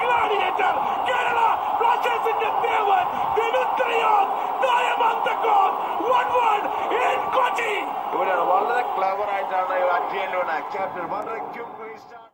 Gladiator, Kerala rushes into forward. Dimitrios, Diamantacos, 1-1 in Kochi. ഇവിടെ വളരെ ക്ലവറായിട്ടാണ് അജയനോട് captain വളരെ quake